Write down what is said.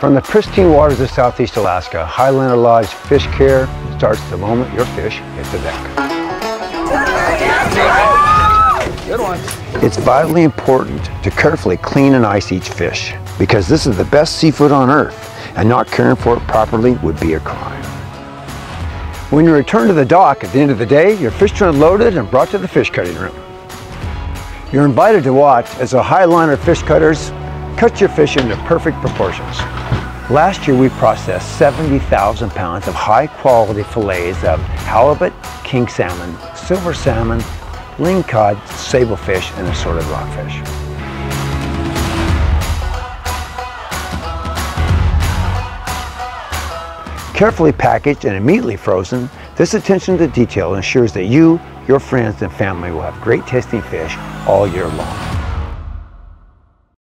From the pristine waters of Southeast Alaska, Highliner Lodge Fish Care starts the moment your fish hit the deck. Good one. It's vitally important to carefully clean and ice each fish because this is the best seafood on earth and not caring for it properly would be a crime. When you return to the dock at the end of the day, your fish are unloaded and brought to the fish cutting room. You're invited to watch as the Highliner fish cutters cut your fish into perfect proportions. Last year we processed 70,000 pounds of high quality fillets of halibut, king salmon, silver salmon, ling lingcod, sablefish, and assorted rockfish. Carefully packaged and immediately frozen, this attention to detail ensures that you, your friends, and family will have great tasting fish all year long.